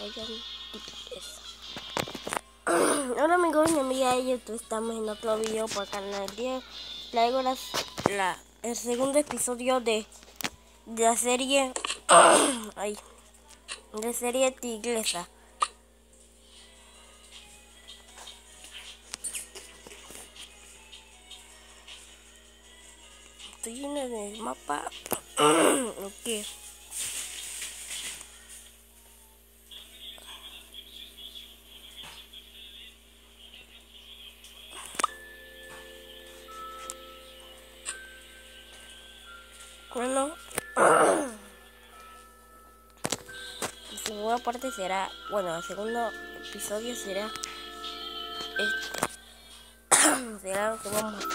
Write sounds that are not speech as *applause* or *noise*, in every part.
*clears throat* Hola amigos y amigas de YouTube, estamos en otro video el canal 10. Traigo la, el segundo episodio de, de la serie *clears throat* ay, de serie Tigresa. Estoy en el mapa. *clears throat* ok. Parte será, bueno, el segundo episodio será este. *coughs* será lo que vamos a hacer.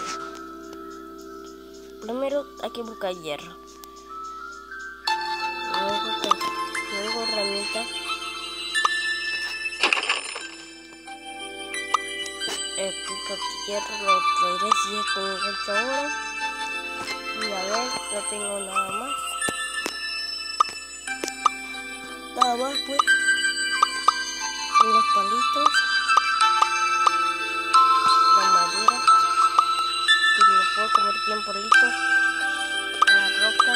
Primero hay que buscar hierro. Luego, que- luego herramientas. El pico de hierro lo traeré si es ahora. Y a ver, no tengo nada más. Nada más, pues. Unos palitos. La madera. Que me puedo comer bien porrito. La roca.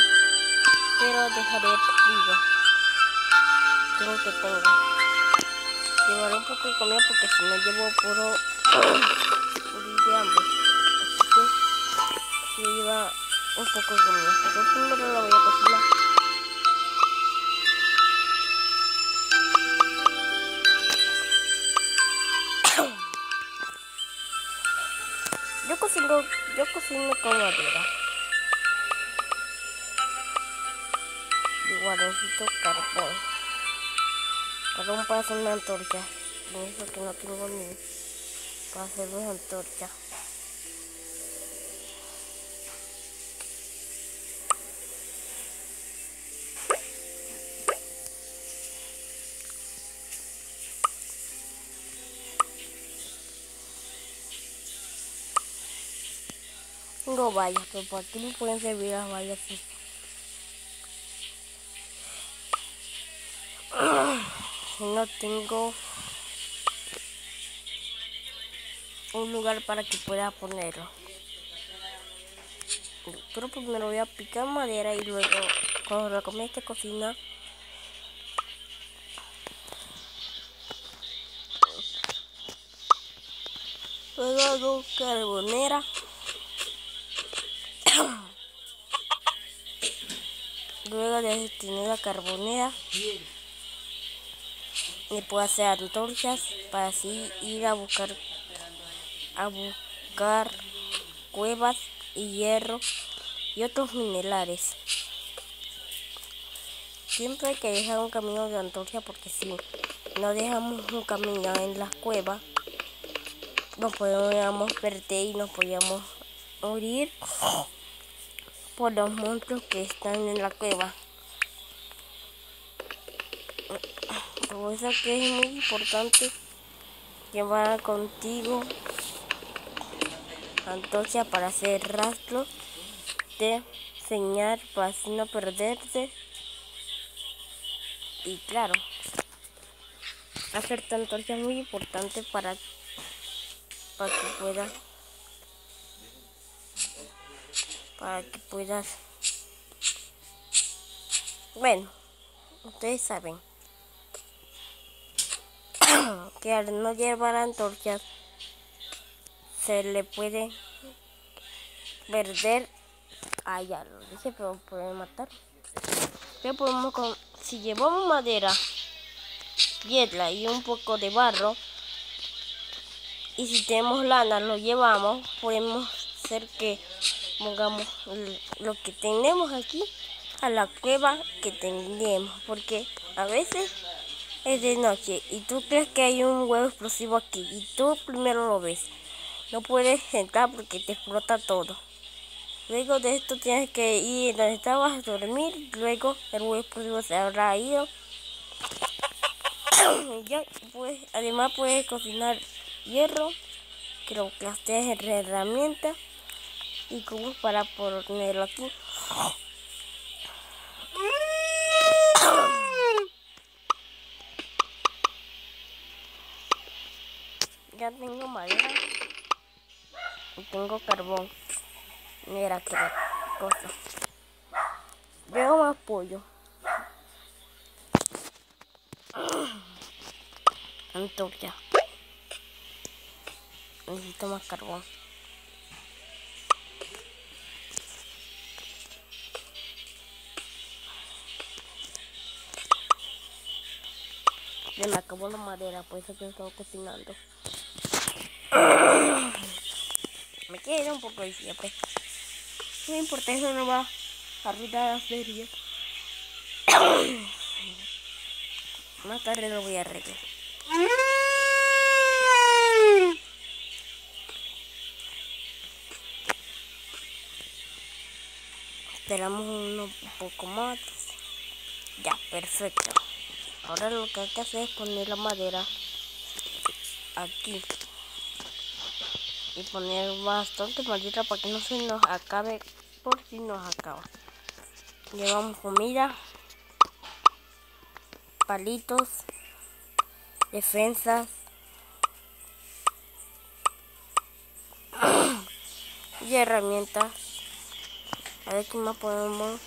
Pero dejaré vivo. Tengo que tengo. Llevaré un poco de comida porque si no llevo puro. puro de hambre. Así que. Llevar un poco de comida. Pero primero la voy a cocinar. Cocino, con madera. Igual necesito carbón. Carbón para hacer una antorcha. Y eso que no tengo ni para hacer una antorcha. Tengo vallas, pero ¿para qué me pueden servir las vallas así? No tengo un lugar para que pueda ponerlo. Pero primero voy a picar madera y luego cuando la comida esté cocina luego hago carbonera Luego de tener la carbonera, le puedo hacer antorchas para así ir a buscar a buscar cuevas y hierro y otros minerales. Siempre hay que dejar un camino de antorcha porque si no dejamos un camino en las cuevas, nos podemos perder y nos podríamos morir por los monstruos que están en la cueva. Por eso que es muy importante llevar contigo antorcha para hacer rastro de señal para así no perderse. Y claro, hacer tu es muy importante para, para que puedas para que puedas. Bueno ustedes saben *coughs* que al no llevar antorchas se le puede perder. Ah ya lo dije pero pueden matar. Pero podemos con si llevamos madera piedra y un poco de barro y si tenemos lana lo llevamos podemos hacer que pongamos lo que tenemos aquí a la cueva que tenemos porque a veces es de noche y tú crees que hay un huevo explosivo aquí y tú primero lo ves. No puedes entrar porque te explota todo. Luego de esto tienes que ir donde estabas a dormir luego el huevo explosivo se habrá ido. *coughs* Ya pues además puedes cocinar hierro que lo plasteas en herramientas y cubos para ponerlo aquí. ya tengo madera y tengo carbón. Mira qué cosa. Veo más pollo. Entonces, necesito más carbón. Me acabó la madera, por eso que estaba cocinando. Me queda un poco de siempre. No importa, eso no va a arruinar la serie. *coughs* Más tarde lo voy a arreglar. Esperamos un poco más. Ya, perfecto. Ahora lo que hay que hacer es poner la madera aquí. Y poner bastante madera para que no se nos acabe por si nos acaba. Llevamos comida, palitos, defensas. *coughs* y herramientas a ver qué más podemos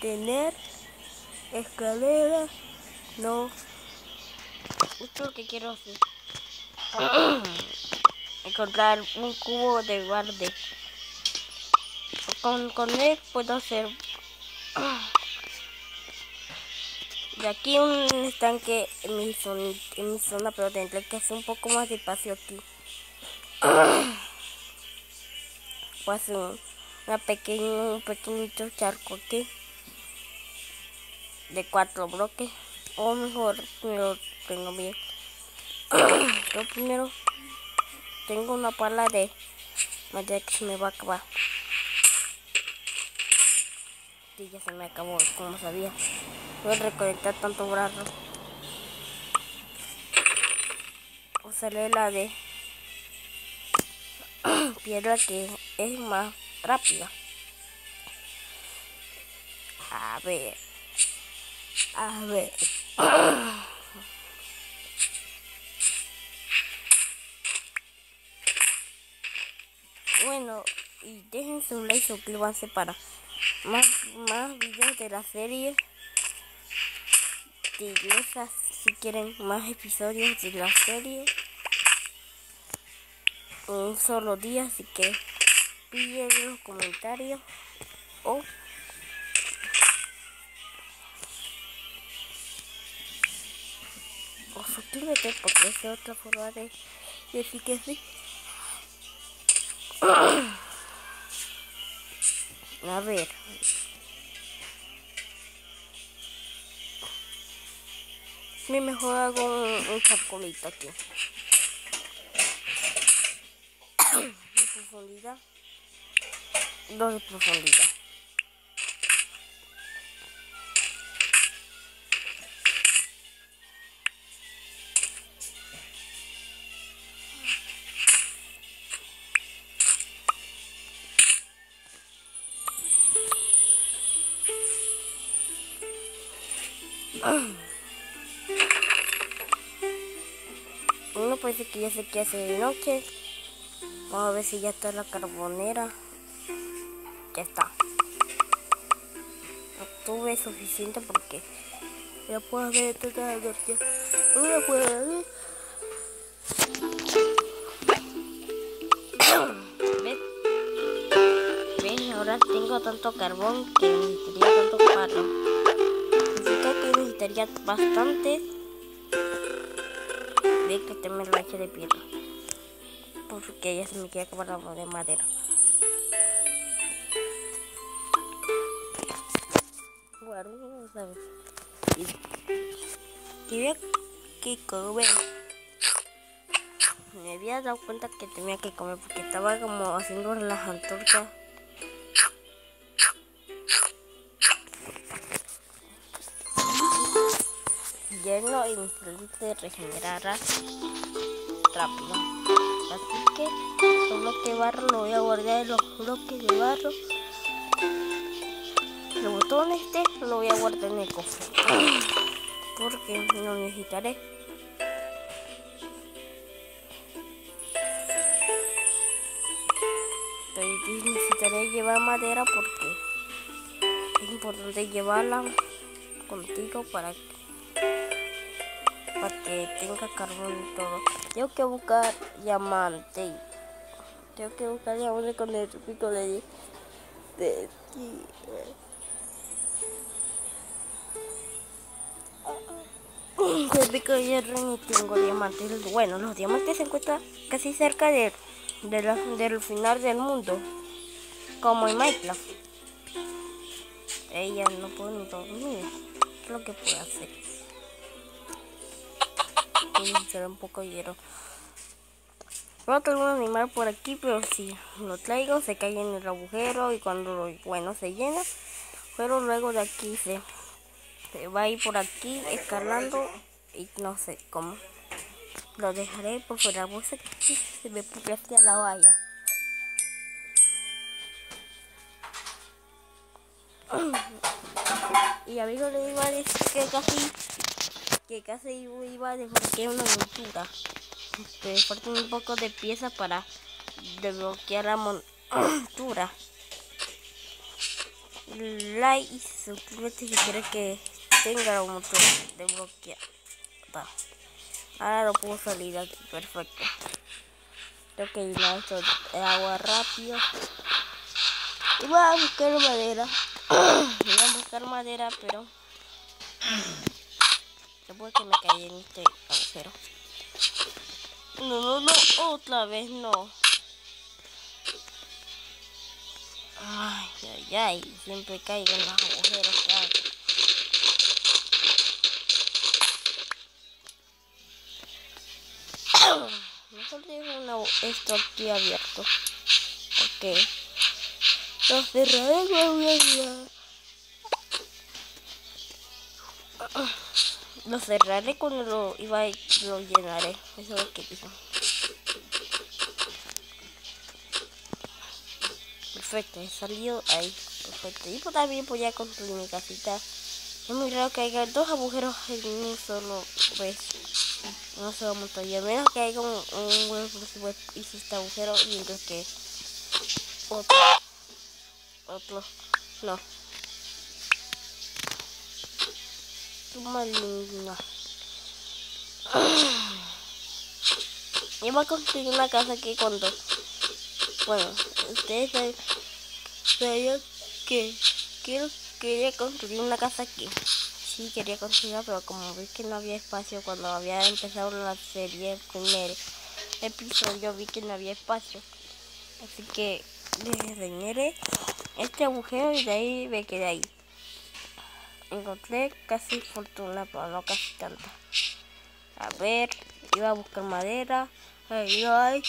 tener. Escaleras. No. Es lo que quiero hacer. *clears throat* Encontrar un cubo de guarde. Con, con él puedo hacer... *clears throat* De aquí un estanque en mi, zona, pero tendré que hacer un poco más de espacio aquí. *clears throat* Voy a hacer un pequeño, pequeñito charco aquí de cuatro bloques o mejor lo tengo bien *clears throat* yo primero tengo una pala de madera que se me va a acabar y ya se me acabó como sabía voy a recolectar tanto brazo usaré la de *clears throat* piedra que es más rápida. A ver. A ver. Bueno, y déjense un like, suscríbanse para más, más videos de la serie. De esas, si quieren más episodios de la serie. Un solo día, así que pide en los comentarios o suscríbete porque es otra forma de decir que sí. *clears throat* A ver. Mi mejor hago un, un charcolito aquí. *clears throat* De profundidad. Dos de profundidad. Uno parece que ya se que hace de noche. Vamos a ver si ya está la carbonera ya está. No tuve suficiente porque ya puedo ver toda la energía. No puedo ver. ¿Ves? Ahora tengo tanto carbón que necesitaría tanto palo. Necesitaría bastante. Ve que te me eche de piedra. Porque ya se me quiere acabar la de madera. ¿sabes? Y, y que comer. Me había dado cuenta que tenía que comer porque estaba como haciendo las antorchas. y mi salud se regenerará rápido. Así que son bloques de barro, lo voy a guardar en los bloques de barro. El botón este lo voy a guardar en el cofre. *clears throat* Porque lo necesitaré. Pero necesitaré llevar madera porque es importante llevarla contigo para que para que tenga carbón y todo. Tengo que buscar diamante. Tengo que buscar diamante con el pico de, de, el pico de hierro y tengo diamantes. Bueno, los diamantes se encuentran casi cerca de, del final del mundo, como en Minecraft. Ella no puede dormir. ¿Qué es lo que puede hacer? Un poco de hierro. No tengo un animal por aquí, pero si lo traigo se cae en el agujero y cuando lo, bueno se llena, pero luego de aquí se, se va a ir por aquí escalando y no sé cómo. Lo dejaré por fuera, pues se me pone hacia la valla. *clears throat* y amigos le iba a decir que casi que casi iba a desbloquear una montura. Me falta un poco de piezas para desbloquear la *clears throat* montura. Like y suscríbete si quieres que tenga la montura desbloqueada. Ahora lo puedo salir aquí perfecto. Tengo que llenar esto de agua rápido. Y voy a buscar madera. *clears throat* Voy a buscar madera pero después que me caí en este agujero. No no no otra vez no. Ay ay ay siempre caigo en los agujeros claro. *coughs* mejor dejo esto aquí abierto ok. Lo cerraré lo cerraré cuando lo iba y lo llenaré eso es lo que dijo perfecto he salido ahí perfecto y pues también podía construir mi casita es muy raro que haya dos agujeros en un solo vez no se va a montar y a menos que haya un, huevo hice este agujero mientras que otro otro. No. Tu maligna. Yo voy a construir una casa aquí con dos. Bueno, ustedes saben que quiero, quería construir una casa aquí. Sí, quería construirla, pero como vi que no había espacio cuando había empezado la serie, el primer episodio, vi que no había espacio. Así que diseñaré este agujero y de ahí me quedé ahí. Encontré casi fortuna, pero no casi tanta. A ver, iba a buscar madera. No hay.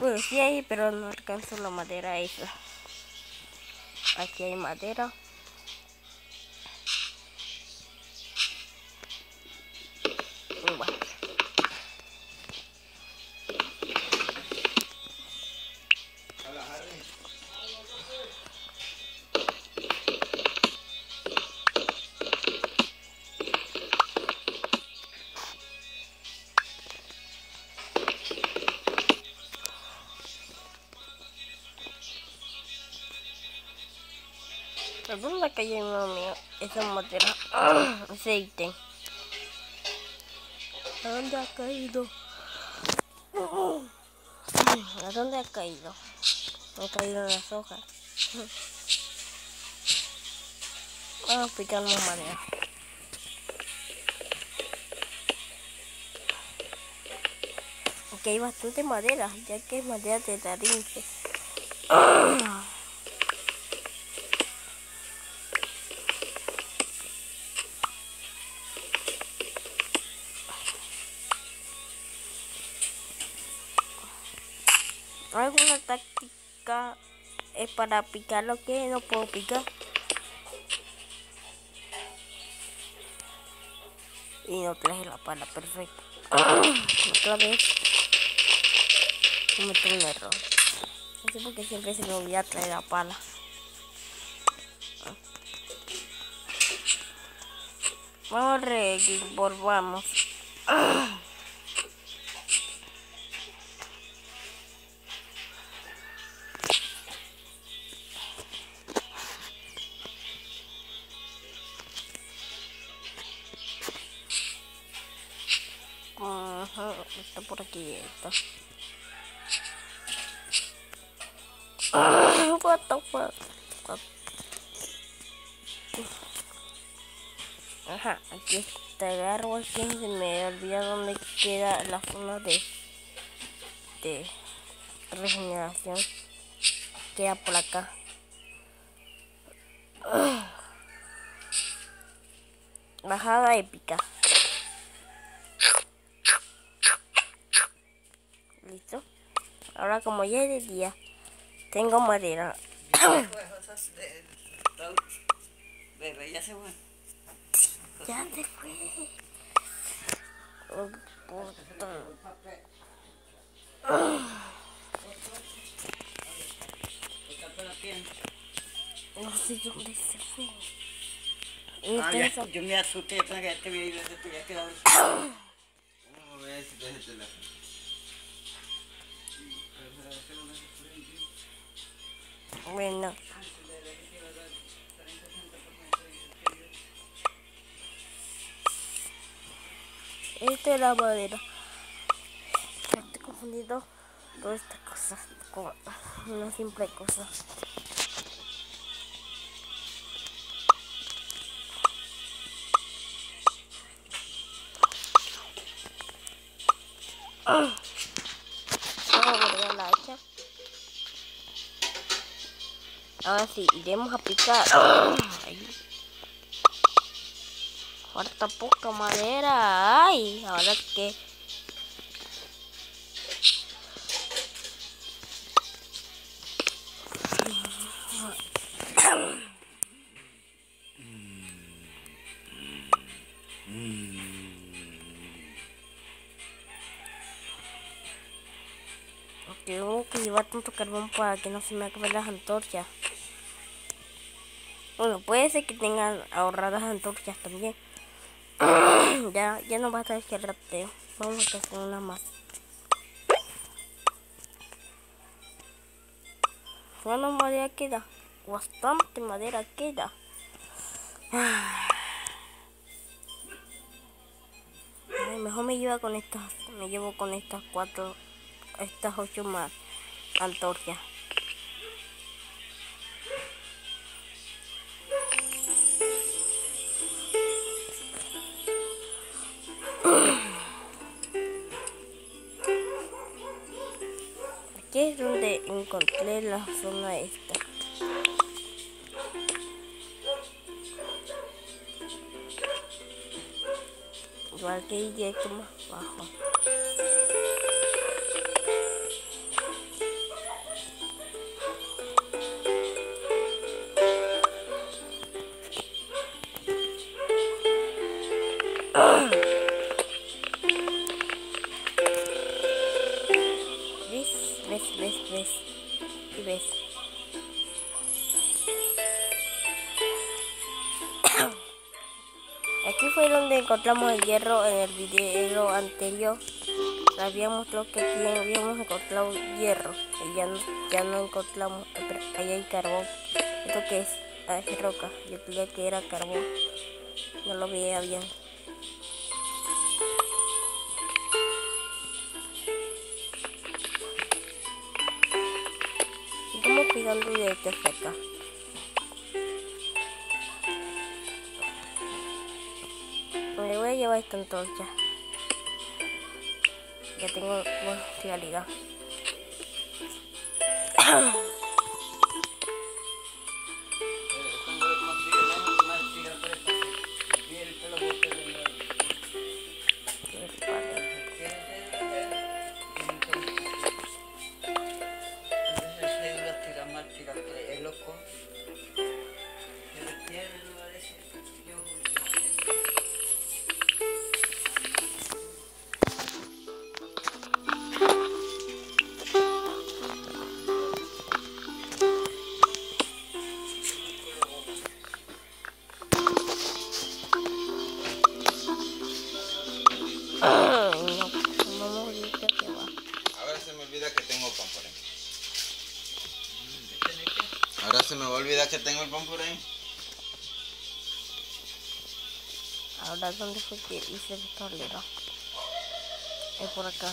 Bueno, sí hay, pero no alcanzo la madera esa. Aquí hay madera. ¿A cayó mi mío? Esa madera. Aceite. ¿A dónde ha caído? ¿A dónde ha caído? Ha caído en las hojas. Vamos a picar más madera. Ok, hay bastante madera, ya que es madera de tarince. Para picar lo que no puedo picar. Y no traje la pala, perfecto. *clears throat* Otra vez cometí un error. No sé por qué siempre se me olvida traer la pala. Vamos a volvamos. *clears throat* aquí. Está. What the fuck? Ajá, aquí está el árbol. Que se me olvida dónde queda la zona de, de regeneración. Queda por acá. Bajada épica. Ahora como ya es de día, tengo madera. Bebé, ya se fue. ya se fue. Puta. No sé dónde se fue. No Ah, ya, yo me asusté, pensaba que ya te había ido, ya te había quedado. *coughs* Vamos a ver si te Bueno. Esta es la madera. Estoy confundido todas estas cosas con una simple cosa. Vamos Ahora sí, iremos a picar. Ay. Falta poca madera. Ay, ahora que. Tengo que llevar tanto carbón para que no se me acaben las antorchas. Bueno, puede ser que tengan ahorradas antorchas también. *clears throat* ya, ya no basta este rateo. Vamos a hacer una más. ¿Cuánta madera queda? Bastante madera queda. *sighs* Mejor me llevo con estas, me llevo con estas cuatro, estas ocho más antorchas. Encontré la zona esta. Igual que directo más bajo. En el video anterior. Había mostrado que aquí habíamos encontrado hierro. Y ya no, ya no encontramos. ahí hay carbón. ¿Esto qué es? Ah, es roca. Yo creía que era carbón. No lo veía bien. Estamos pegando directo hasta acá. Me voy a llevar esta antorcha. Ya tengo buena realidad. *clears throat* ¿dónde fue que hice el tablero? Es por acá.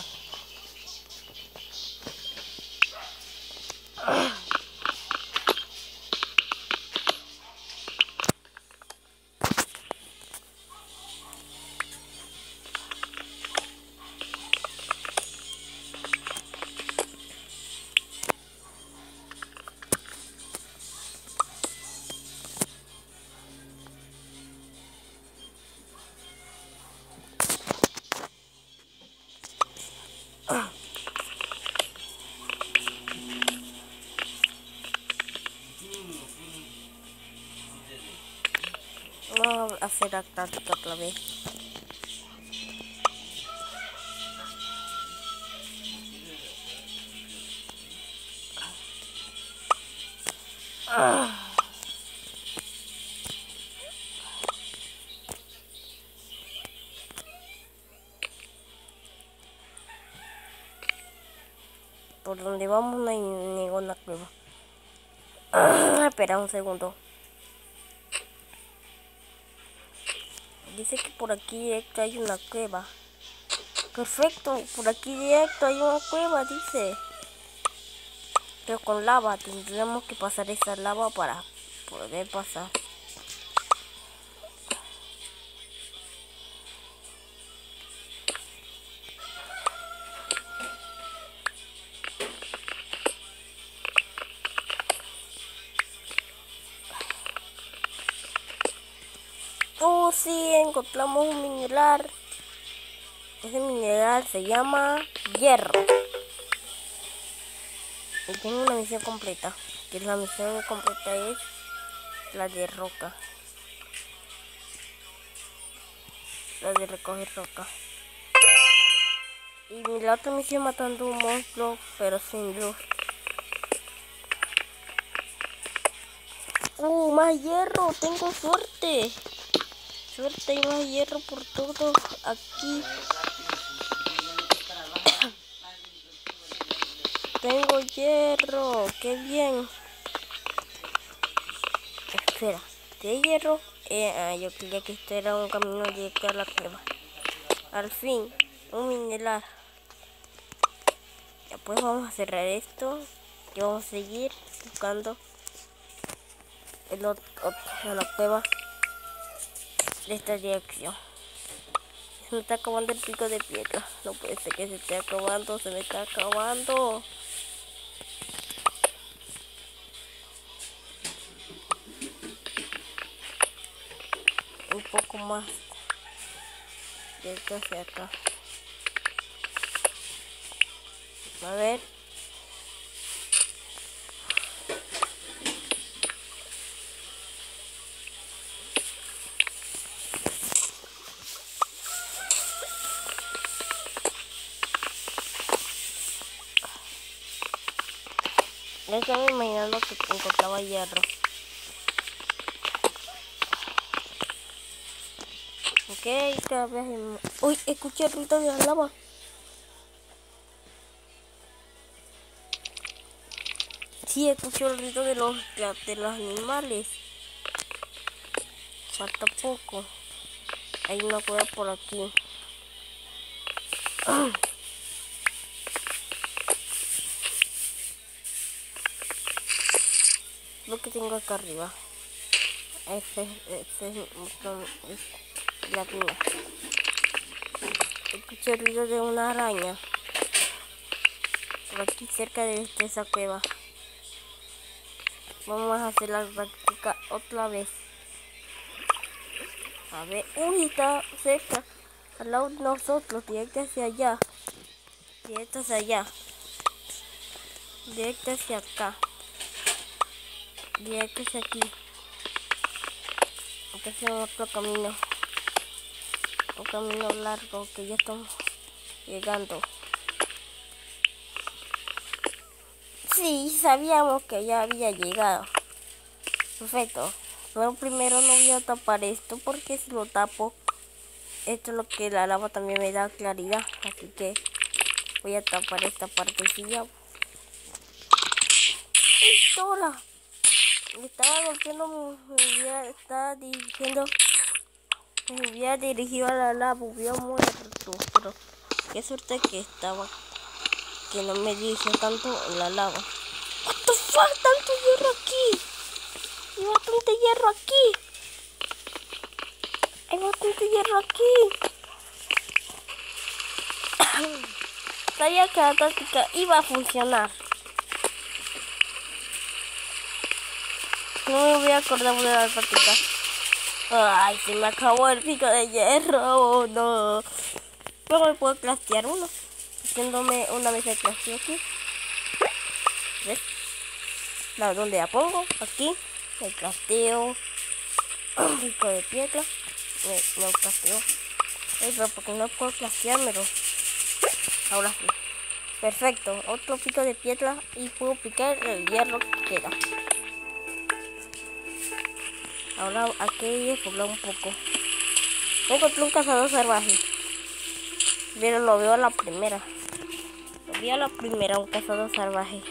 Hacer la otra vez. Por donde vamos no hay ninguna cueva. *clears throat* Espera un segundo. Dice que por aquí directo hay una cueva. Perfecto, por aquí directo hay una cueva, dice. Pero con lava, tendremos que pasar esa lava para poder pasar. Encontramos un mineral. Ese mineral se llama hierro. Y tengo una misión completa. Que la misión completa es la de roca. La de recoger roca. Y la otra misión matando un monstruo, pero sin luz. ¡Uh, más hierro! ¡Tengo suerte! Suerte y más hierro por todo aquí. *coughs* Tengo hierro, qué bien. Espera, ¿de hierro? Eh, ah, yo creía que esto era un camino directo a la cueva. Al fin, un mineral. Ya pues vamos a cerrar esto y vamos a seguir buscando el otro, otro la cueva de esta dirección. Se me está acabando el pico de piedra. No puede ser que se esté acabando, se me está acabando. Un poco más de esto hacia acá. A ver. Ya estaba imaginando que encontraba hierro. Ok, hay- Uy, escuché el ruido de la lava. Sí, escuché el ruido de los, de, los animales. Falta poco. Hay una cueva por aquí. Lo *clears throat* que tengo acá arriba. Ese, ese es, es la mía. Escuché el ruido de una araña. Por aquí cerca de esa cueva. Vamos a hacer la práctica otra vez. A ver, uy, está cerca. Al lado de nosotros, directo hacia allá. Directo hacia allá. Directo hacia acá. Directo hacia aquí. Acá hacia otro camino. Un camino largo que ya estamos llegando. Sí, sabíamos que ya había llegado. Perfecto. Pero primero no voy a tapar esto porque si lo tapo, esto es lo que la lava también me da claridad. Así que voy a tapar esta partecilla. ¡Hola! Estaba golpeando, me, estaba dirigiendo, me hubiera dirigido a la lava, hubiera muerto, pero Qué suerte que estaba, que no me dirigió tanto la lava. What the fuck, tanto hierro aquí. Hay bastante hierro aquí. Hay bastante hierro aquí. *coughs* Sabía que la táctica iba a funcionar. No me voy a acordar de la táctica. Ay, se me acabó el pico de hierro. No. Luego me puedo craftear uno. Haciéndome una vez de crafteo aquí. ¿Ves? La donde la pongo. Aquí. El crafteo. Un pico de piedra. Me, me crafteo. Ay, pero porque no puedo crafteármelo. Ahora sí. Perfecto. Otro pico de piedra y puedo picar el hierro que queda. Ahora hay que poblar un poco. Encontré un cazador salvaje. Pero lo veo a la primera. Lo vi a la primera, un cazador salvaje.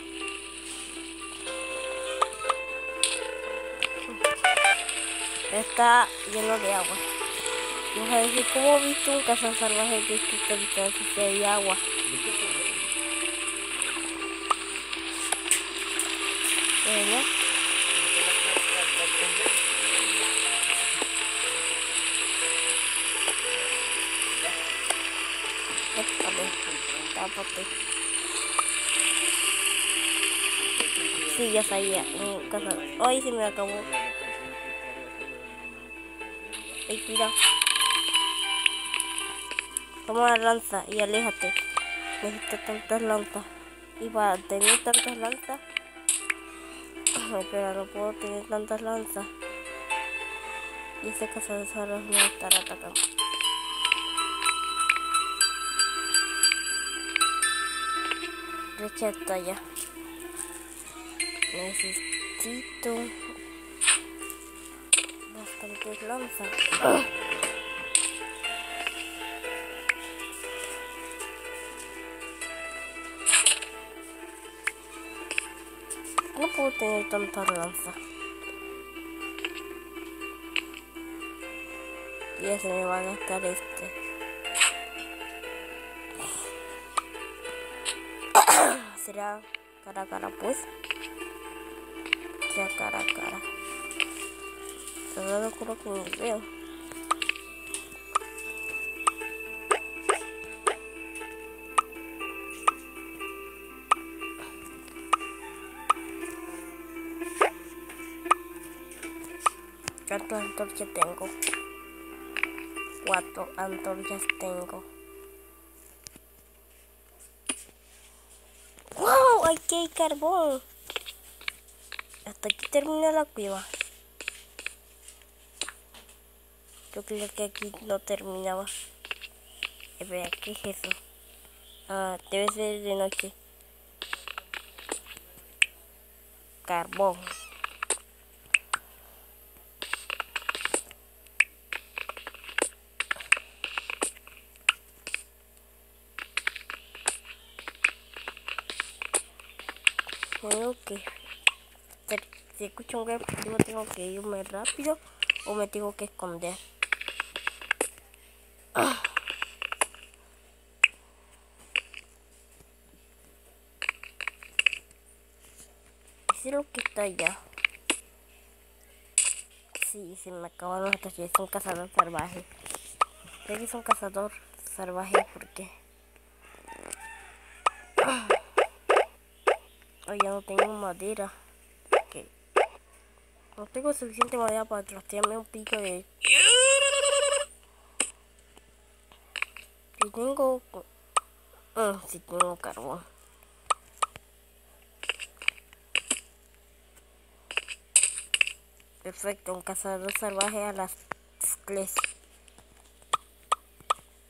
Está lleno de agua. Vamos a decir, ¿cómo he visto un cazador salvaje que está ahorita si hay agua? Sí, ya sabía. Un cazador. Ay, se me acabó. Ey, cuidado. Toma la lanza y aléjate. Necesito tantas lanzas. Y para tener tantas lanzas. Ay, pero no puedo tener tantas lanzas. Y ese cazador salvaje me estará atacando. Rechata ya. Necesito bastantes lanzas. No puedo tener tanta lanza. Y ya se me va a gastar este. Será cara a cara pues. Ya cara a cara. Solo lo juro que me veo. ¿Cuántas antorchas tengo? Cuatro antorchas tengo. Hay carbón. Hasta aquí termina la cueva. Yo creía que aquí no terminaba. Espera, ¿qué es eso? Ah, debe ser de noche. Carbón. Tengo que... Si escucho un golpe, tengo que irme rápido o me tengo que esconder. ¿Qué es lo que está allá? Sí, se me acabaron las es un cazador salvaje. Creo que es un cazador salvaje porque... Ay, ya no tengo madera. No tengo suficiente madera para trastearme un pico de... Si tengo... Ah, si tengo carbón. Perfecto, un cazador salvaje a las clases.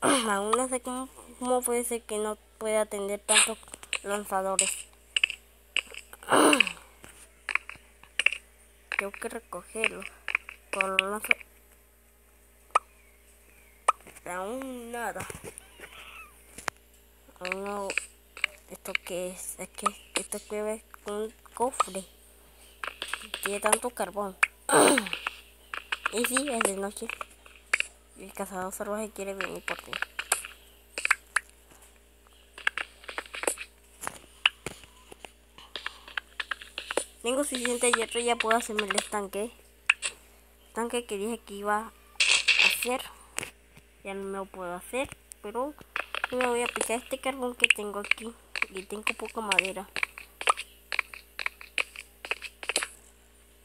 *clears throat* Aún no sé cómo, cómo puede ser que no pueda atender tantos lanzadores. Que recogerlo. Con los lanza... Aún nada. Aún no... ¿Esto qué es? Es que esto que es un cofre. Tiene tanto carbón. *clears throat* y sí, es de noche. El cazador salvaje quiere venir por ti. Tengo suficiente hierro ya puedo hacerme el estanque. Estanque que dije que iba a hacer. Ya no lo puedo hacer. Pero me voy a picar este carbón que tengo aquí. Y tengo poca madera.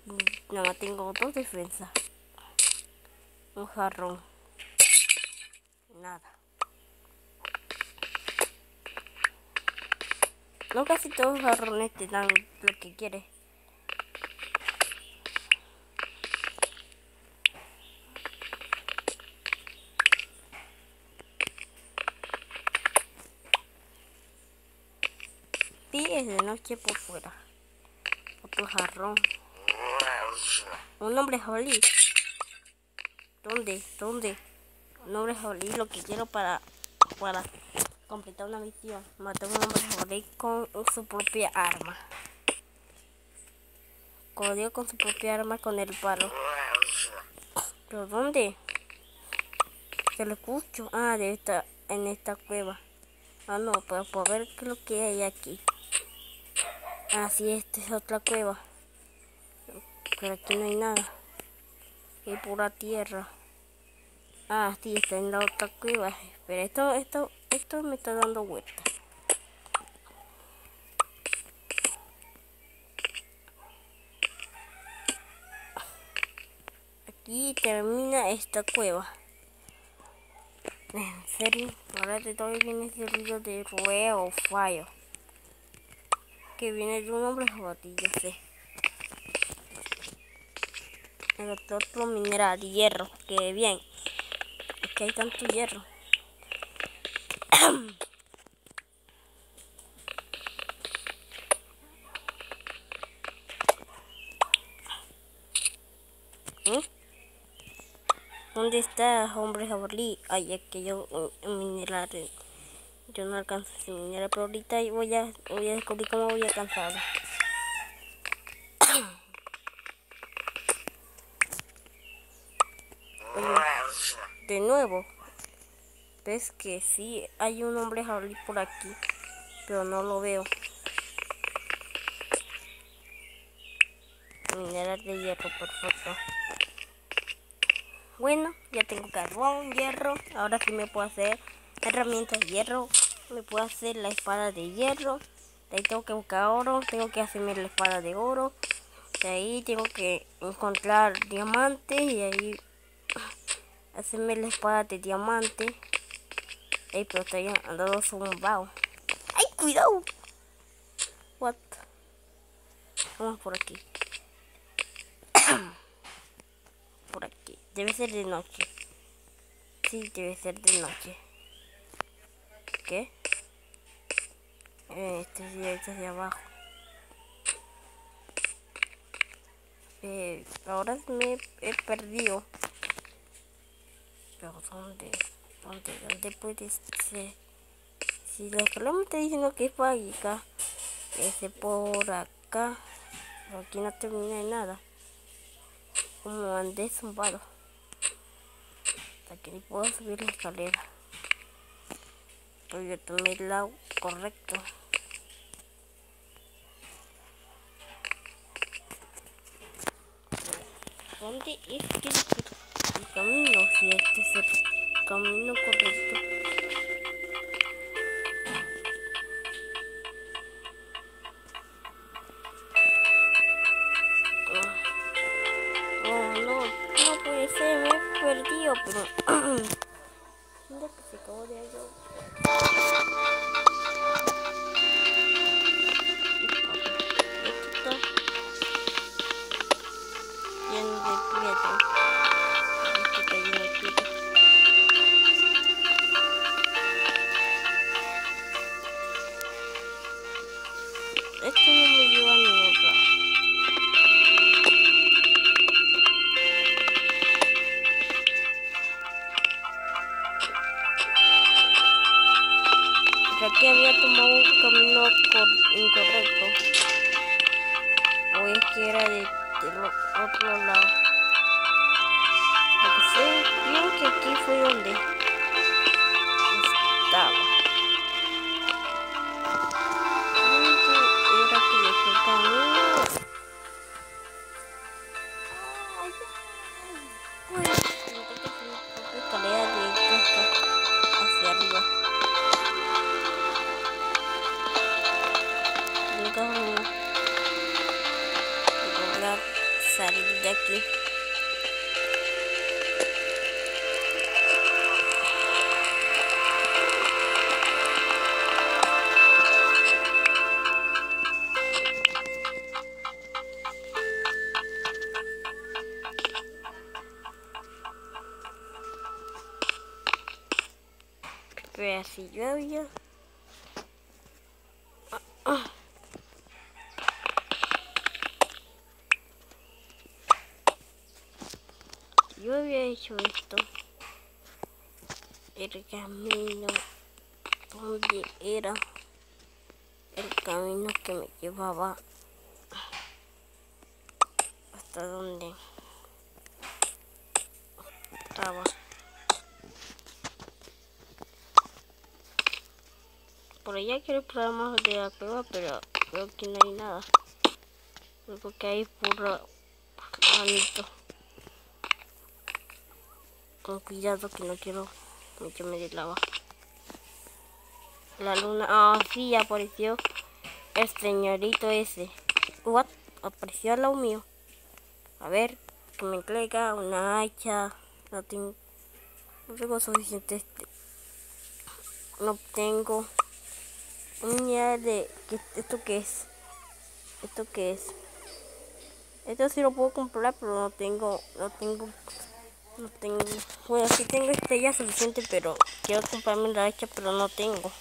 Y nada tengo dos defensas. Un jarrón. Nada. No casi todos los jarrones te dan lo que quieres. Sí, es de noche por fuera. Otro jarrón. Un hombre jolí. ¿Dónde? ¿Dónde? Un hombre jolí, lo que quiero para, para completar una misión. Matar a un hombre jolí con su propia arma. Corrió con su propia arma con el palo. ¿Pero dónde? Se lo escucho. Ah, de esta, en esta cueva. Ah, no, pero por ver qué es lo que hay aquí. Ah, sí, esta es otra cueva. Pero aquí no hay nada. Hay pura tierra. Ah, sí, está en la otra cueva. Pero esto, esto, esto me está dando vueltas. Aquí termina esta cueva. En serio, ahora te doy bien ese ruido de ruedo o fallo. Que viene de un hombre sé. El otro mineral, hierro, que bien. Es que hay tanto hierro. ¿Mm? *clears throat* ¿Dónde está hombre jabalí? Ay, yo un mineral. Yo no alcanzo ese mineral, pero ahorita voy a, voy a descubrir cómo voy a alcanzarlo. *coughs* De nuevo. Ves que sí hay un hombre jabalí por aquí, pero no lo veo. Mineral de hierro, perfecto. Bueno, ya tengo carbón, hierro. Ahora sí me puedo hacer herramientas de hierro. Me puedo hacer la espada de hierro. De ahí tengo que buscar oro. Tengo que hacerme la espada de oro. De ahí tengo que encontrar diamantes. Y ahí *clears throat* hacerme la espada de diamante. Ey, pero estoy andando zumbado. ¡Ay, cuidado! What? Vamos por aquí. *clears throat* por aquí. Debe ser de noche. Sí, debe ser de noche. ¿Qué? Este este es de abajo. Eh, ahora me he perdido. Pero ¿dónde? ¿Dónde? ¿Dónde puede ser? Si la está diciendo que es por acá, por acá. Pero aquí no termina de nada. Como andé zumbado. Hasta ni puedo subir la escalera. Pero yo tomé el lado correcto. ¿Dónde es que el camino? Si este es el camino correcto. Oh, no, no puede ser, me he perdido, pero... *clears throat* ¿Dónde que se acabó Pero si llovía. Yo había hecho esto. El camino donde era el camino que me llevaba hasta donde estaba. Por allá quiero explorar más de la cueva, pero creo que no hay nada. Creo que hay puro granito. Con cuidado que no quiero meterme de lava. La luna, ah, sí, apareció el señorito ese. What? Apareció al lado mío. A ver, que me entrega una hacha. No tengo, no tengo suficiente este. No tengo unidad de ¿qué- esto qué es. Esto qué es. Esto sí lo puedo comprar, pero no tengo, no tengo, no tengo. Bueno, sí tengo estrella suficiente, pero quiero comprarme la hacha, pero no tengo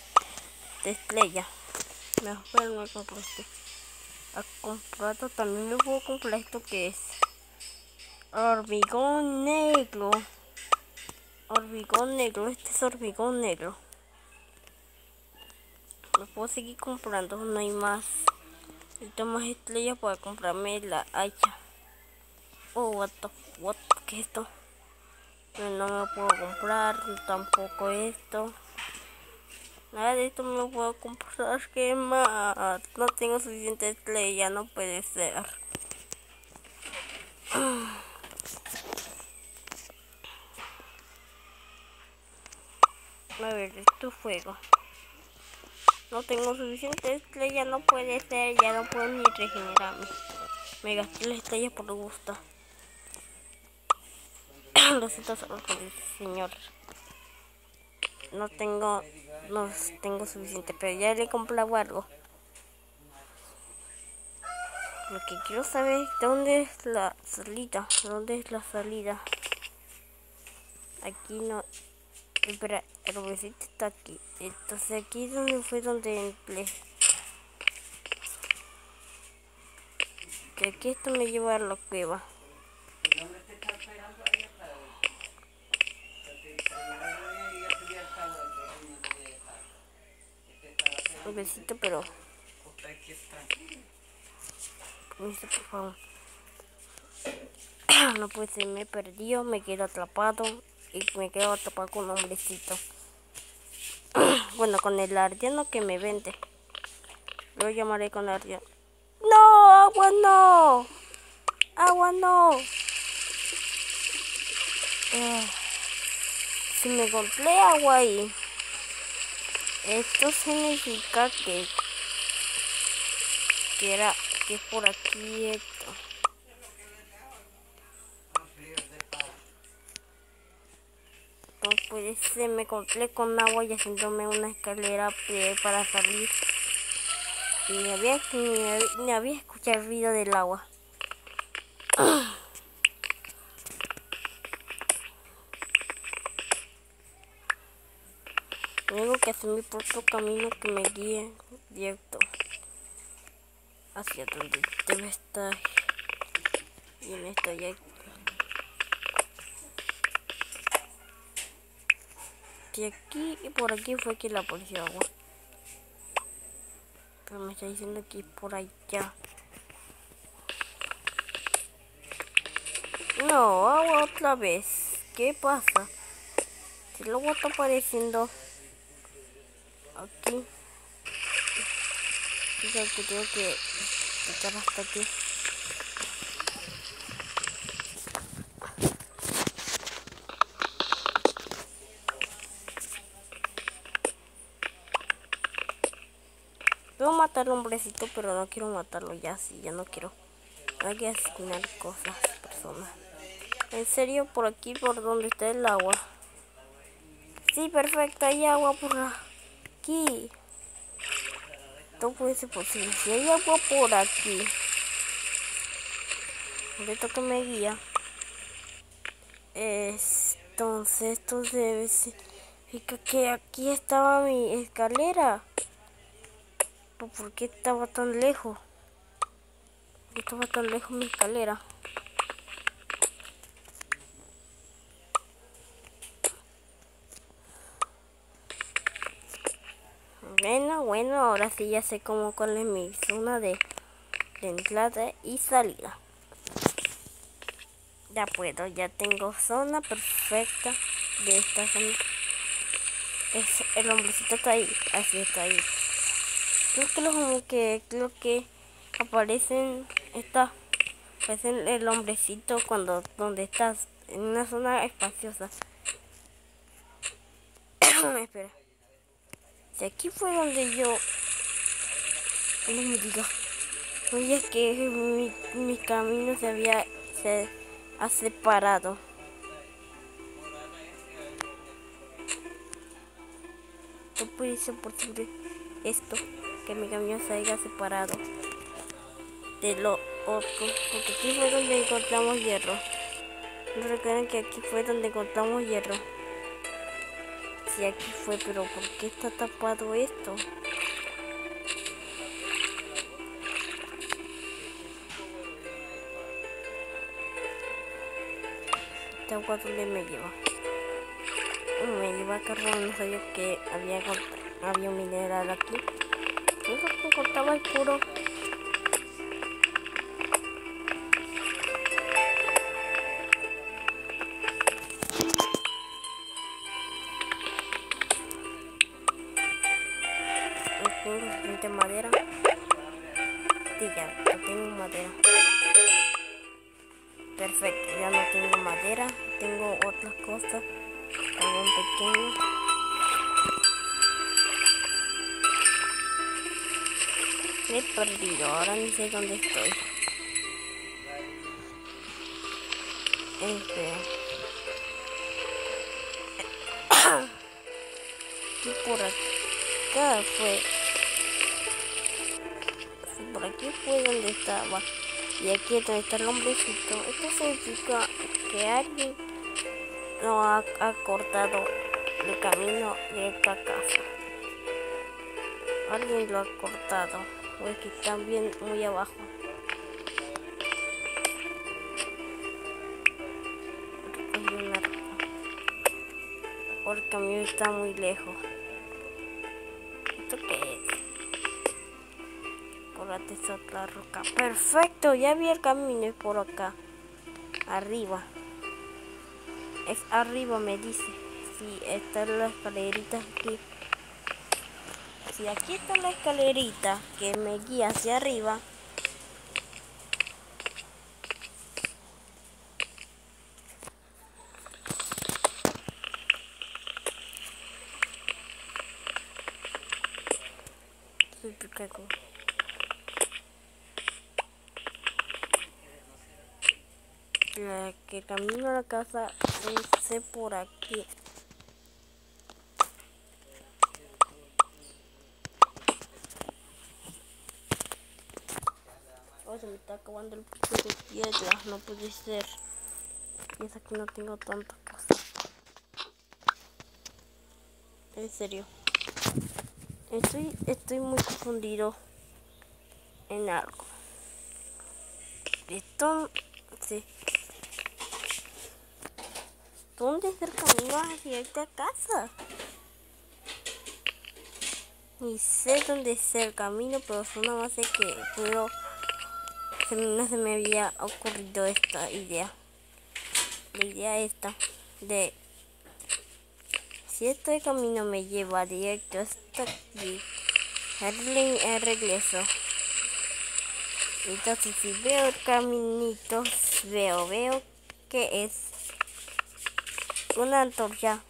de estrella. Mejor no compro este. A comprado también me puedo comprar esto que es hormigón negro. Hormigón negro, este es hormigón negro. Lo puedo seguir comprando, no hay más. Necesito más estrellas para comprarme la hacha. Oh, what the, what, ¿qué es esto? Pero no me lo puedo comprar, tampoco esto. Nada de esto me lo puedo comprar, ¿qué más? No tengo suficiente estrella, no puede ser. *sighs* A ver, esto es fuego. No tengo suficiente estrella, no puede ser, ya no puedo ni regenerarme. Me gasté la estrella por gusto. *clears throat* El señor. No tengo, no tengo suficiente, pero ya le comprado algo. Lo que quiero saber es dónde es la salida, dónde es la salida. Aquí no, Espera, el besito está aquí. Entonces aquí es donde fue donde entré. Que aquí esto me lleva a la cueva. Un besito, pero permiso, por favor. *clears throat* No puede ser, me perdió, me quedo atrapado y me quedo atrapado con un hombrecito. *clears throat* Bueno, con el ardiano que me vende. Lo llamaré con el ardiano. ¡No! ¡Agua no! ¡Agua no! Eh, si me encontré agua ahí, esto significa que, que era que por aquí puede ser, me encontré con agua y haciéndome una escalera eh, para salir. Y ni había, ni, había- ni había escuchado el ruido del agua. *clears throat* Tengo que hacer mi propio camino que me guíe directo hacia donde debe estar. Y en esto ya aquí y por aquí fue que la policía agua. Pero me está diciendo que es por allá. No, agua otra vez. ¿Qué pasa? Si luego está apareciendo aquí. Fíjate que tengo que estar hasta aquí. Puedo matar hombrecito, pero no quiero matarlo ya, sí, ya no quiero. Hay que asesinar cosas, personas. En serio, por aquí, por donde está el agua. Sí, perfecto, hay agua por aquí. No puede ser posible. Si hay agua por aquí. Esto que me guía. Es- Entonces, esto debe que, que aquí estaba mi escalera. ¿Pero ¿Por qué estaba tan lejos? ¿Por qué estaba tan lejos mi escalera? Bueno, bueno, ahora sí ya sé cómo cuál es mi zona de, de entrada y salida. Ya puedo, ya tengo zona perfecta de esta zona. Es, el hombrecito está ahí, así está ahí. Creo que los que creo que aparecen está aparecen el hombrecito cuando donde estás en una zona espaciosa. *coughs* Espera. Si aquí fue donde yo no me digas. Oye, que mi, mi camino se había se ha separado. No puede ser posible esto, que mi camino se haya separado de lo otro, porque aquí fue donde encontramos hierro. No recuerden que aquí fue donde encontramos hierro. Sí, aquí fue, pero ¿por qué está tapado esto? ¿Este agua dónde me lleva? Me lleva a carbón, no sabía que había, había un mineral aquí. Nunca encontraba el puro. Suficiente madera. Sí, ya, ya tengo madera. Perfecto, ya no tengo madera, tengo otras cosas, algo pequeño. Me he perdido, ahora ni sé dónde estoy. Espera. Y por acá fue. Por aquí fue donde estaba. Y aquí es donde está el hombrecito. Esto significa que alguien no ha, ha cortado el camino de esta casa. Alguien lo ha cortado. O es que están bien muy abajo. O el camino está muy lejos. ¿Esto qué es? Acuérdate esa otra roca. Perfecto, ya vi el camino es por acá. Arriba. Es arriba, me dice. Sí, está la escalerita aquí. Si aquí está la escalerita que me guía hacia arriba. La que camino a la casa es por aquí. Oh, se me acabando el pico de piedra, no puede ser. Es que no tengo tantas cosas. En serio. Estoy, estoy muy confundido en algo. Esto, sí. ¿Dónde es el camino hacia esta casa? Ni sé dónde es el camino, pero solo más sé que puedo... No se me había ocurrido esta idea. La idea esta de... Si este camino me lleva directo hasta aquí, el, regreso. Entonces si veo el caminito, veo, veo que es una antorcha.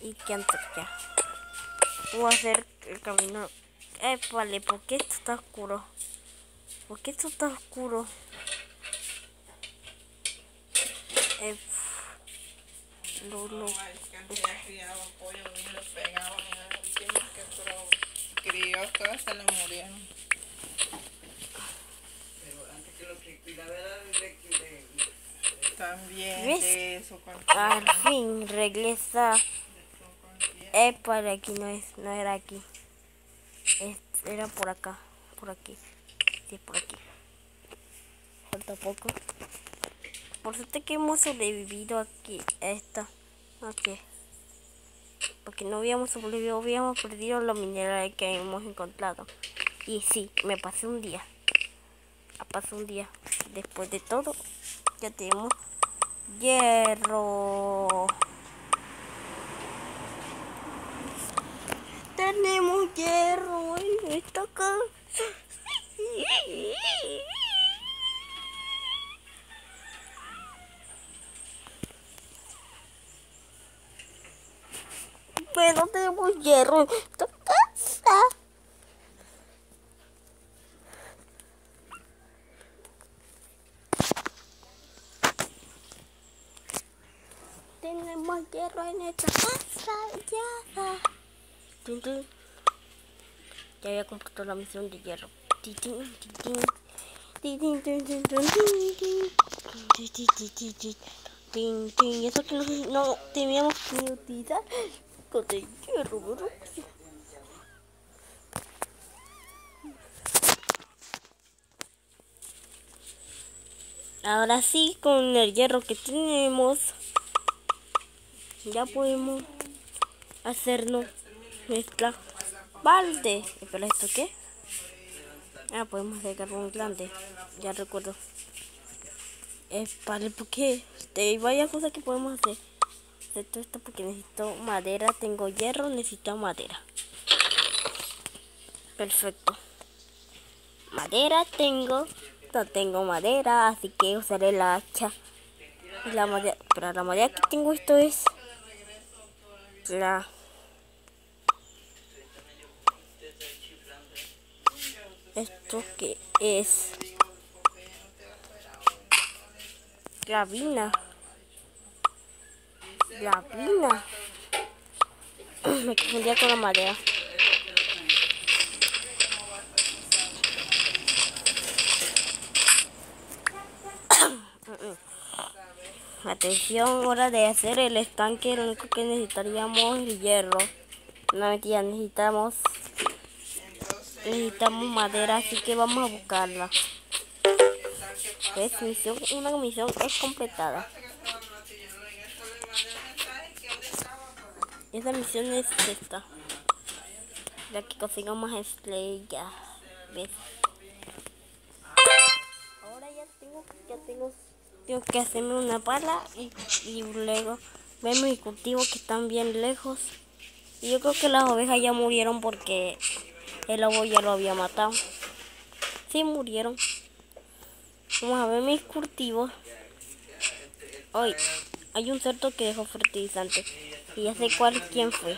¿Y qué antorcha? Voy a hacer el camino. Eh, vale, ¿por qué esto está oscuro? ¿Por qué esto está oscuro? Eh, lo, lo, crió todas se le murieron. Pero antes que lo que cuidaba era de, También de eso Al fin regresa. Es para aquí, no es, no era aquí. Es- era por acá, por aquí. Por aquí. Falta poco. Por suerte que hemos sobrevivido aquí esta noche. Porque no habíamos sobrevivido, habíamos perdido los minerales que hemos encontrado. Y sí, me pasé un día. Pasado un día. Después de todo, ya tenemos hierro. Tenemos hierro en esta casa. Pero tenemos hierro en esta casa. Tenemos hierro en esta casa. Ya. Ya había completado la misión de hierro. Y eso que no, no teníamos que utilizar con el hierro, ¿verdad? Ahora sí, con el hierro que tenemos, ya podemos hacernos nuestra balde. ¿Pero esto qué? Ah, podemos hacer carbón grande. Ya recuerdo. Es vale, porque hay varias cosas que podemos hacer. Excepto esto porque necesito madera. Tengo hierro, necesito madera. Perfecto. Madera tengo. No tengo madera, así que usaré la hacha. La madera. Pero la madera que tengo esto es. La. Esto que es. Gravina. Gravina. *clears throat* Me confundía con la madera. *clears throat* Atención, hora de hacer el estanque. Lo único que necesitaríamos es hierro. No mentira, necesitamos necesitamos madera, así que vamos a buscarla. ¿Ves? Misión, una misión es completada. Esa misión es esta. La que consigamos estrellas. ¿Ves? Ahora ya tengo, ya tengo, tengo que hacerme una pala y, y luego ver mis cultivos que están bien lejos. Y yo creo que las ovejas ya murieron porque el lobo ya lo había matado. Sí, murieron. Vamos a ver mis cultivos. Hoy hay un cerdo que dejó fertilizante. Y ya sé cuál quién fue.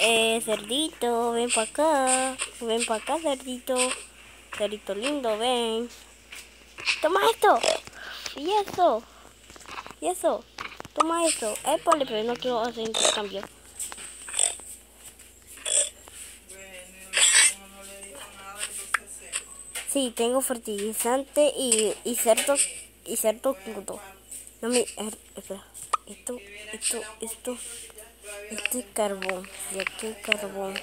Eh, cerdito, ven para acá. Ven para acá, cerdito. Cerdito lindo, ven. Toma esto. Y eso. Y eso. Toma esto. Épale, pero no quiero hacer intercambio. Sí, tengo fertilizante y, y cerdo y cerdo crudo. No me er, espera. Esto, esto, esto, este es carbón. Y aquí carbón.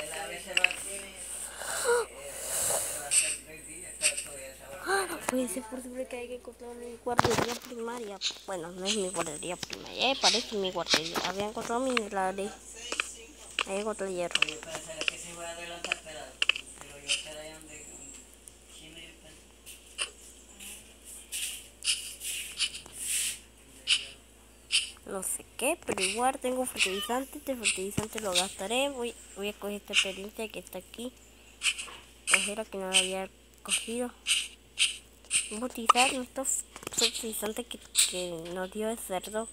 Ah, puede ser posible que haya mi guardería primaria. Bueno, no es mi guardería primaria, eh, parece mi guardería. Había encontrado minerales. Ahí encontré hierro. Pensaré que se va a adelantar, pero, pero yo espero ahí donde... Sí, me dio pena. No sé qué, pero igual tengo fertilizante, este fertilizante lo gastaré, voy, voy a coger esta experiencia que está aquí, ojera que no la había cogido, voy a utilizar nuestro fertilizante que, que nos dio el cerdo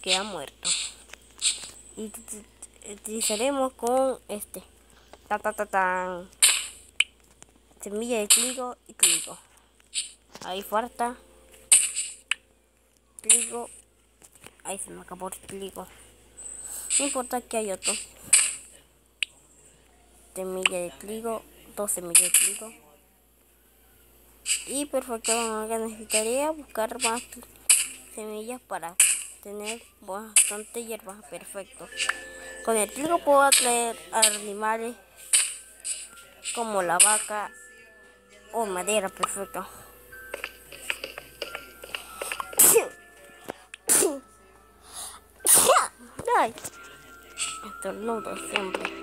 que ha muerto, y utilizaremos con este, ta ta ta tan, semilla de trigo y trigo, ahí falta, trigo Ahí se me acabó el trigo. No importa que hay otro. Semilla de trigo, dos semillas de trigo. Y perfecto, que necesitaría buscar más semillas para tener bastante hierba. Perfecto. Con el trigo puedo atraer animales como la vaca o madera. Perfecto. Ay, estornudo siempre.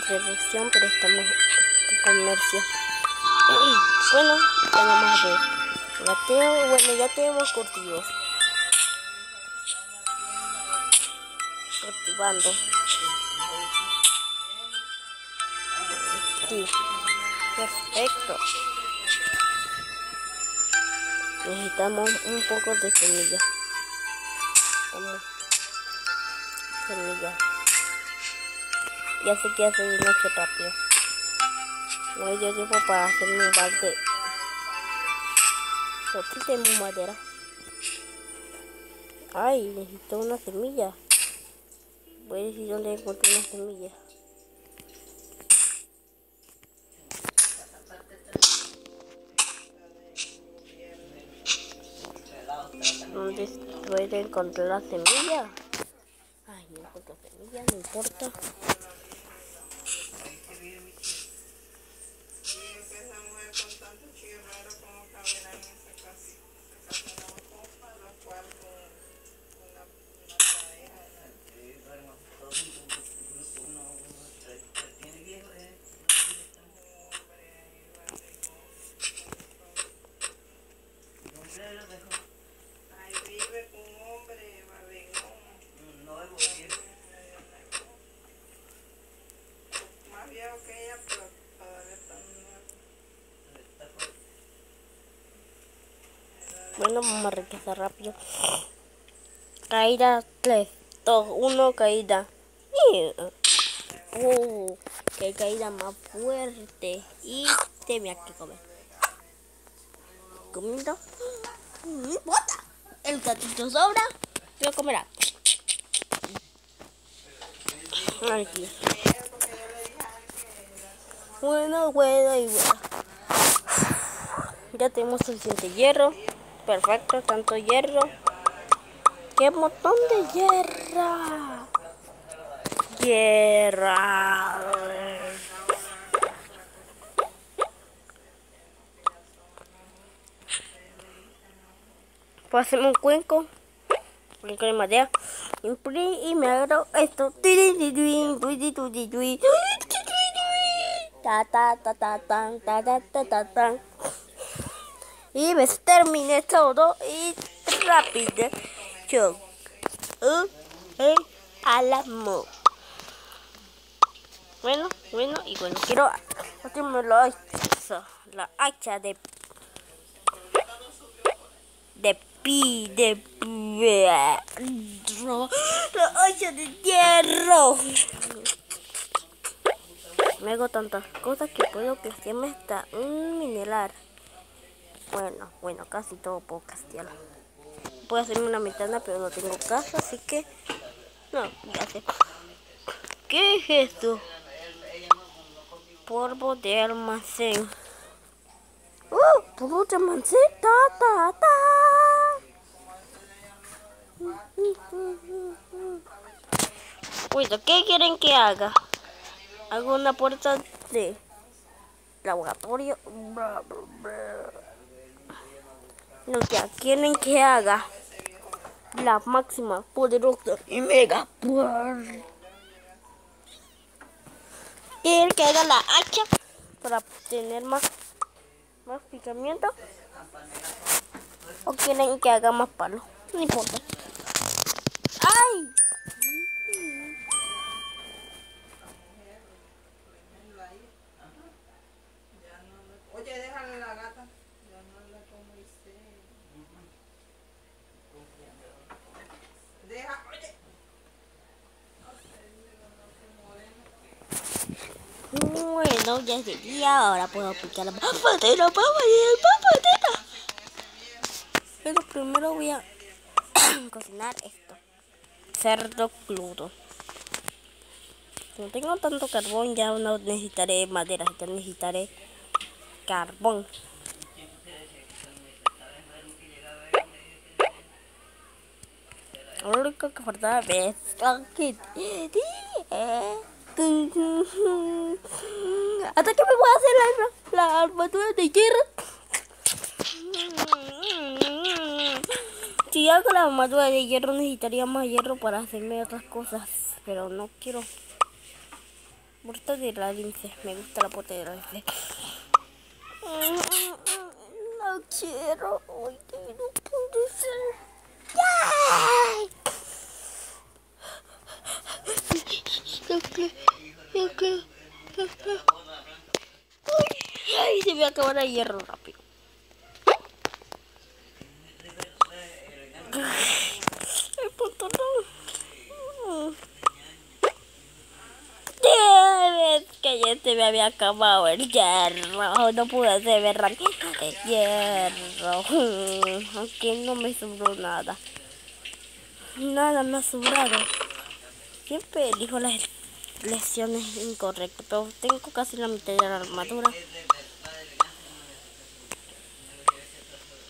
Introducción, pero estamos en comercio. *clears throat* Bueno, tengo más de gateo. Bueno, ya tenemos cultivos. Cultivando. Perfecto. Necesitamos un poco de semilla. Vamos semillas. Ya sé que hace de noche rápido. No hay tiempo para hacer mi balde. Aquí tengo madera. Ay, necesito una semilla. Voy a decir dónde encuentro una semilla. ¿Dónde puedo encontrar la semilla? Ay, no encuentro semilla, no importa. Y empieza a mujer con tanto chillo raro como caberá en esa casa. Esa casa no como para la cual con una, una pareja. ¿verdad? Sí, duermo todo un grupo, uno, uno, tres, tres, tiene viejo, eh. Un hombre ahí va de- con- con- El hombre lo dejó, Ahí vive un hombre barrigón. un nuevo viejo. Más viejo que ella, pero todavía está nuevo. Está por- Bueno, vamos a regresar rápido. Caída 3, 2, 1, caída. Uh, qué caída más fuerte. Y tenía que comer. Comiendo. ¡Bota! El gatito sobra. Lo comerá. Aquí. Bueno, bueno y bueno. Ya tenemos suficiente hierro. Perfecto, tanto hierro. ¡Qué montón de hierro! Hierro. Puedo hacerme un cuenco. Cuenco de madera. Y me agarro esto. Y me terminé todo y rápido. Yo. Uh, eh, al amor. Bueno, bueno, y bueno, quiero último la hacha, la hacha de de pi de hierro, la hacha de hierro. Me hago tantas cosas que puedo crecerme hasta un mineral. Bueno, bueno, casi todo puedo castear. Puedo hacerme una ventana, pero no tengo casa, así que... No, ya sé. ¿Qué es esto? Polvo de almacén. ¡Uh! Polvo de almacén. Ta, ta, ta. Bueno, ¿qué quieren que haga? Hago una puerta de laboratorio. Bla, bla, bla. Lo que quieren que haga la máxima poderosa y mega fuerte. Quieren que haga la hacha para tener más, más picamiento. O quieren que haga más palo. No importa. ¡Ay! Oye, déjale la gata. Ya no la como hice. Bueno, ya es de día, ahora puedo picar la papatera, papatera, papatera. Pero primero voy a *coughs* cocinar esto. Cerdo crudo. No tengo tanto carbón, ya no necesitaré madera, ya necesitaré carbón. Lo único que faltaba es hasta que me voy a hacer la, la armadura de hierro. Si hago la armadura de hierro necesitaría más hierro para hacerme otras cosas, pero no quiero. Puerta de la lince, me gusta la puerta de la lince. No quiero, no puede ser. ¡Yay! Ay, se me acabó el hierro rápido. El pantalón. Es que ya se me había acabado el hierro. No pude hacer berraquita de hierro. Aunque no me sobró nada. Nada me ha sobrado. Siempre elijo las lesiones incorrectas, pero tengo casi la mitad de la armadura.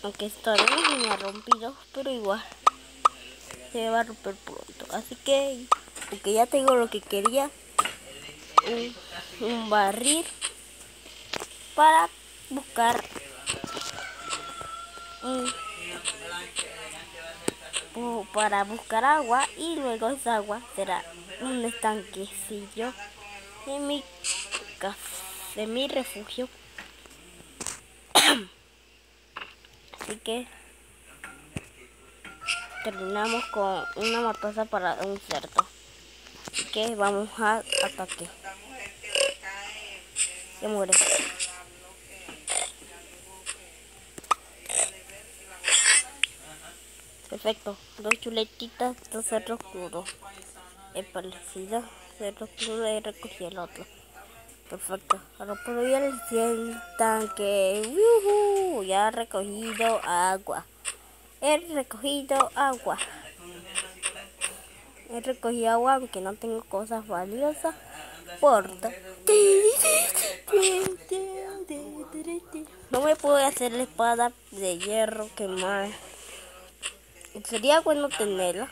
Aunque esta vez me ha rompido, pero igual se va a romper pronto. Así que, porque ya tengo lo que quería, un, barril para buscar para buscar agua y luego esa agua será un estanquecillo en mi casa, de mi refugio. *clears throat* Así que terminamos con una mataza para un cerdo. Así que vamos a ataque. Se muere. Perfecto. Dos chuletitas, dos cerdos crudos. He parecido cerdo crudo y recogí el otro. Perfecto. Ahora ir al cien tanque. Ya he recogido agua. He recogido agua. He recogido agua aunque no tengo cosas valiosas. Porta. No me puedo hacer la espada de hierro quemar. Sería bueno tenerla.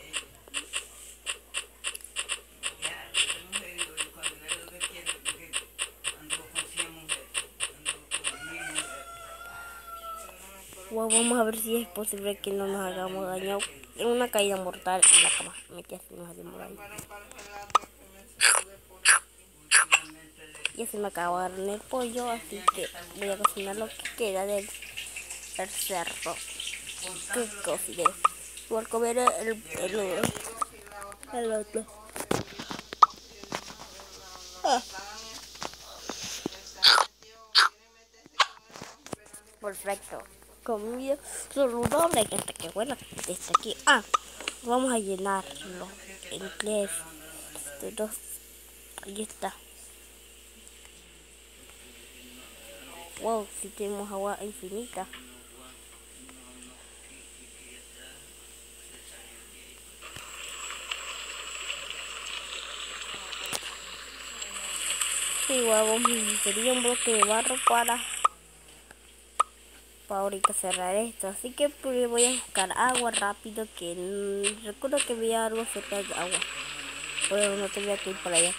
Vamos a ver si es posible que no nos hagamos daño en una caída mortal en la cama. Me quedé nos hacemos daño. Ya se me acabaron el pollo, así que voy a cocinar lo que queda del, cerdo. Que cociné. A comer el, el, el otro. Ah. Perfecto. Comida saludable que hasta que huela desde aquí. Ah, vamos a llenarlo en tres, de dos. Ahí está. Wow, si tenemos agua infinita. Igual vamos a inserir un bloque de barro para para ahorita cerrar esto. Así que pues, voy a buscar agua rápido. Que recuerdo que había algo cerca de agua. Pero no tenía que ir para allá.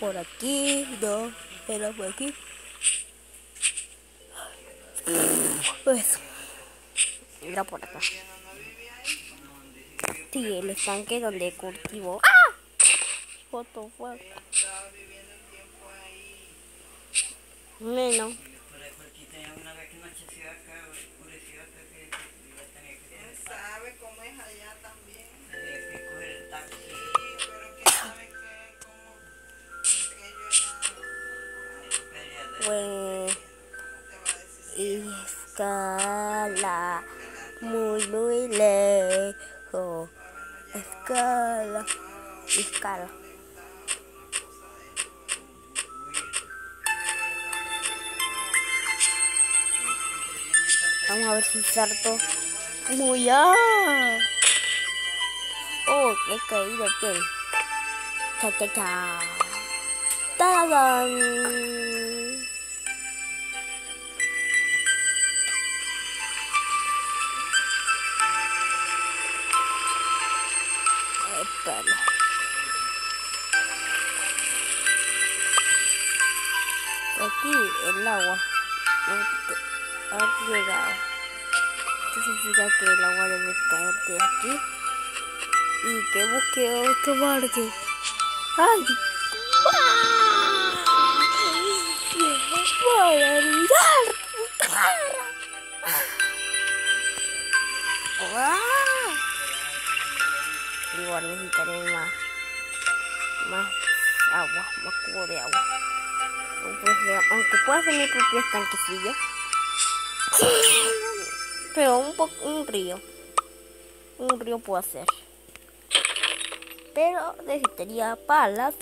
Por aquí, no, era por aquí. Pues, era por acá. Sí, el estanque donde cultivo. ¡Ah! Tiempo ahí. Menos. Where escala muy lejos. Escala, escala. Vamos a ver si salto. ¡Muy ya! ¡Oh! Me he caído bien. ¡Cha, cha, cha! ¡Tadam! Aquí el agua ha llegado. Esto significa que el agua debe caer de aquí y que busque otro parte. ¡Ay! ¡Voy a mirar! ¡Ah! Igual necesitaré más, más agua, más cubo de agua. Pues, aunque pueda hacer mi propio estanquecillo. Pero un poco un río. Un río puedo hacer. Pero necesitaría palas.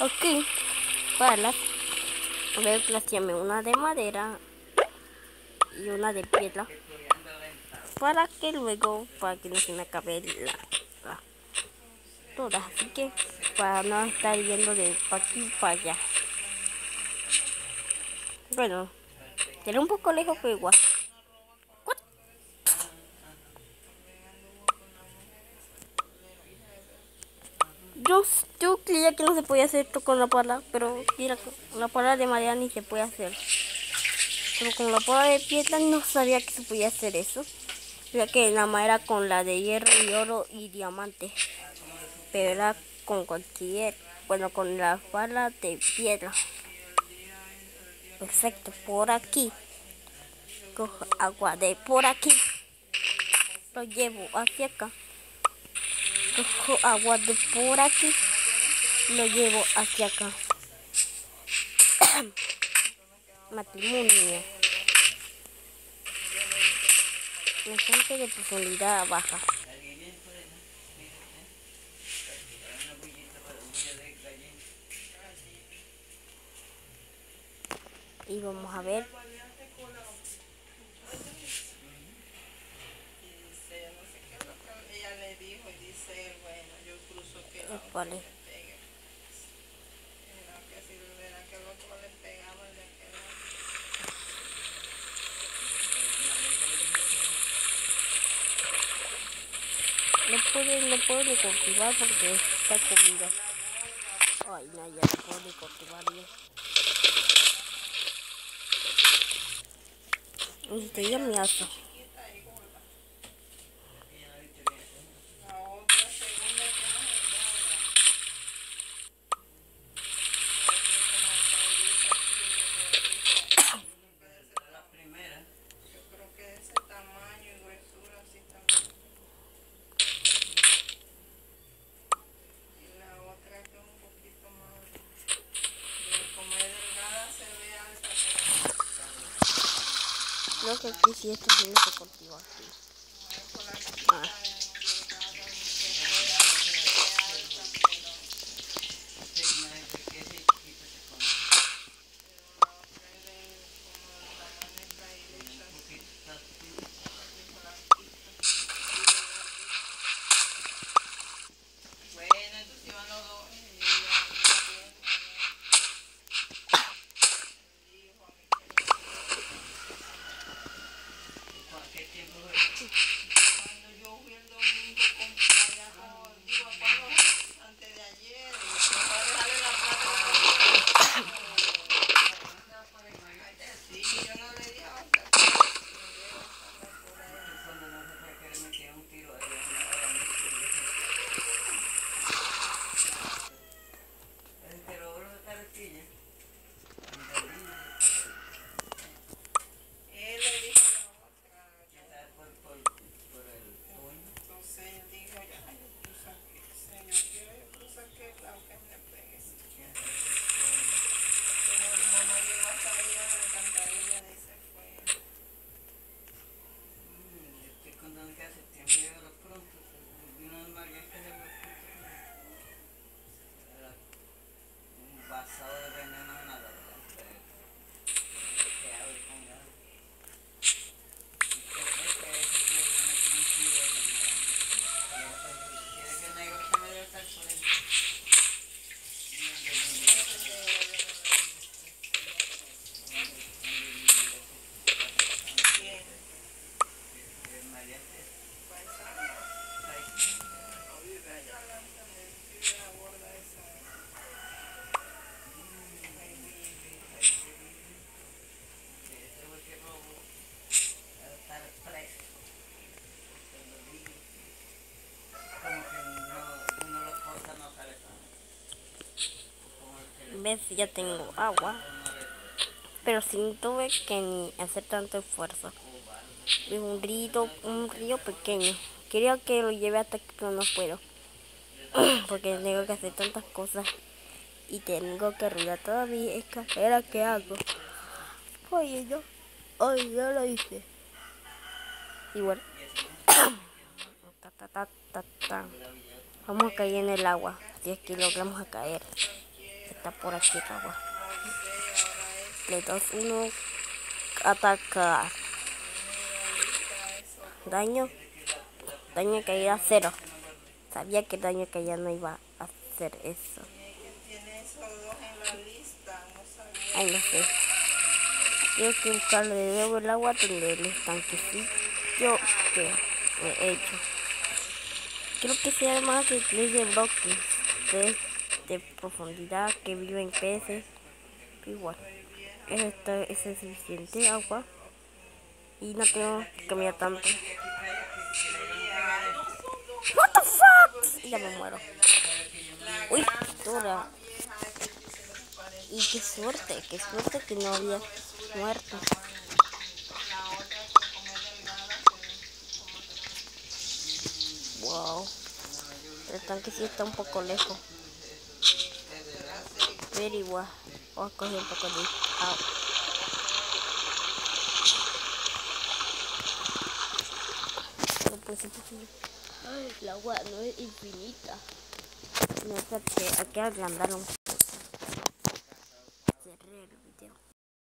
Aquí, palas. Voy a plantearme una de madera y una de piedra para que luego para que no se me acabe la, todas así que para no estar yendo de aquí para allá. Bueno será un poco lejos pero igual. Yo yo creía que no se podía hacer esto con la pala pero mira con la pala de madera ni se puede hacer. Pero con la pala de piedra no sabía que se podía hacer eso ya que la madera con la de hierro y oro y diamante. Pero era con cualquier, bueno, con la pala de piedra. Perfecto, por aquí. Cojo agua de por aquí. Lo llevo hacia acá. Cojo agua de por aquí. Lo llevo hacia acá. *coughs* Matrimonio. Bastante de profundidad baja. Y vamos a ver. Qué es Puedo, no puedo ni cultivar porque está comido. Ay, no, ya no puedo ni cultivar bien. Necesitaría mi asa. Que aquí sí esto tiene que cultivar. Vez ya tengo agua. Pero sin tuve que ni hacer tanto esfuerzo. Es un río, un río pequeño. Quería que lo lleve hasta aquí, pero no puedo. *clears throat* Porque tengo que hacer tantas cosas. Y tengo que arreglar toda mi escalera que hago. Oye, yo. Oye, yo lo hice. Igual. *coughs* ta. Vamos a caer en el agua. Si es que logramos caer. Por aquí el agua. Le das uno. Atacar. Daño. Daño caída cero. Sabía que daño caída no iba a hacer eso. Ay, no sé. Tengo que buscarle de nuevo el agua donde el estanquecillo que he hecho. Creo que más de 3 de. 3 de profundidad que viven peces. Igual. Eso, está, es suficiente agua. Y no tengo que cambiar tanto. What the fuck? Ya me muero. Uy, dura. Y qué suerte, qué suerte que no había muerto. Wow. El tanque sí está un poco lejos. Pero igual. Voy a coger un poco de agua. No posible. Ay, el agua no es infinita. No, espérate, hay que agrandarlo.